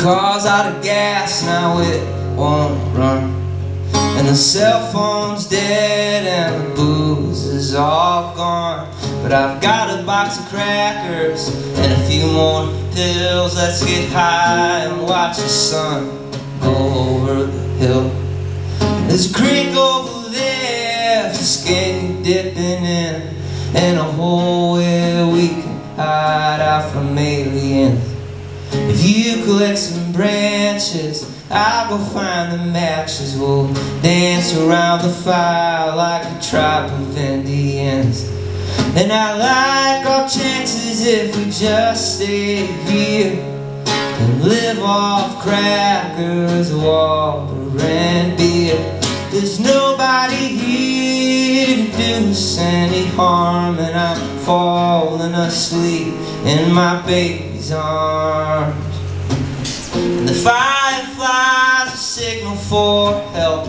car's out of gas, now it won't run. And the cell phone's dead is all gone. But I've got a box of crackers and a few more pills. Let's get high and watch the sun go over the hill. There's a creek over there, skinny dipping in, and a hole where we can hide out from aliens. If you collect some branches, I'll go find the matches. We'll dance around the fire like a tribe of Indians. And I like our chances if we just stay here and live off crackers, water, and beer. There's nobody here to do us any harm, and I'm falling asleep in my baby's arms. For help,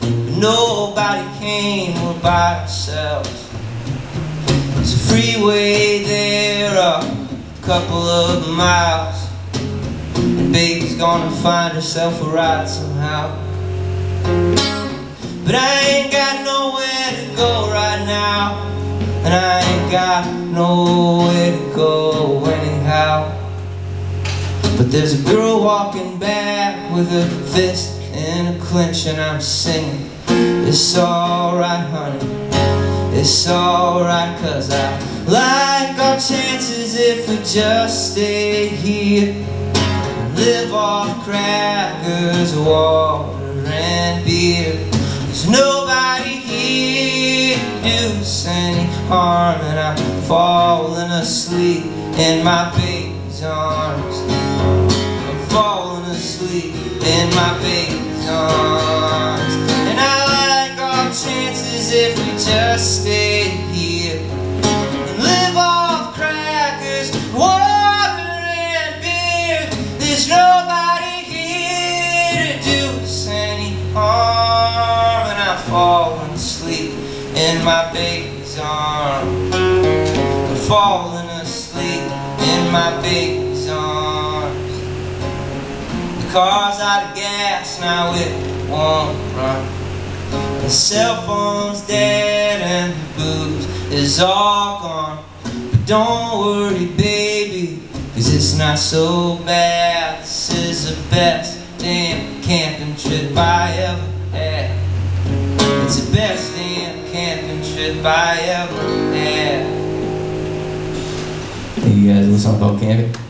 but nobody came, we're by ourselves. There's a freeway there, a couple of miles, and baby's gonna find herself a ride somehow. But I ain't got nowhere to go right now And I ain't got nowhere to go anyhow But there's a girl walking back with a fist in a clinch And I'm singing, it's alright honey. It's alright cause I like our chances if we just stay here. Live off crackers, water and beer. There's nobody here to do us any harm And I'm falling asleep in my baby's my And I like our chances if we just stay here. And live off crackers, water and beer. There's nobody here to do us any harm. And I'm falling asleep in my baby's arms I'm falling asleep in my baby's car's out of gas, now it won't run. The cell phone's dead and the booze is all gone. But don't worry baby, cause it's not so bad. This is the best damn camping trip I ever had. It's the best damn camping trip I ever had. Hey, you guys, a up about camping?